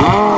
아.